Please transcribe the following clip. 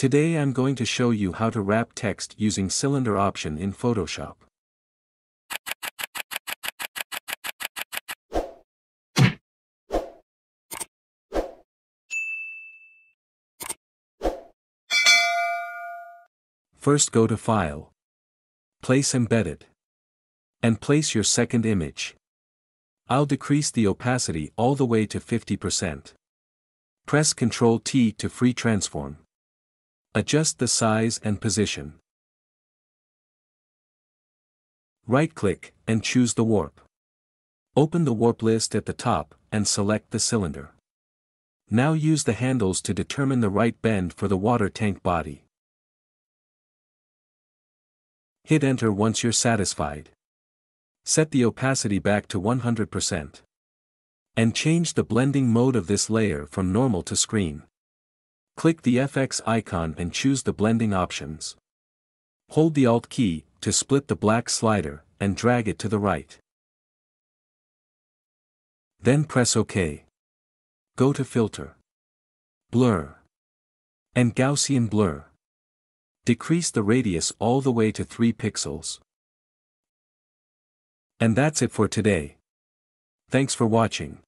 Today I'm going to show you how to wrap text using cylinder option in Photoshop. First go to File. Place Embedded. And place your second image. I'll decrease the opacity all the way to 50%. Press Ctrl T to free transform. Adjust the size and position. Right-click, and choose the warp. Open the warp list at the top, and select the cylinder. Now use the handles to determine the right bend for the water tank body. Hit enter once you're satisfied. Set the opacity back to 100%. And change the blending mode of this layer from normal to screen. Click the FX icon and choose the blending options. Hold the Alt key, to split the black slider, and drag it to the right. Then press OK. Go to Filter. Blur. And Gaussian Blur. Decrease the radius all the way to 3 pixels. And that's it for today. Thanks for watching.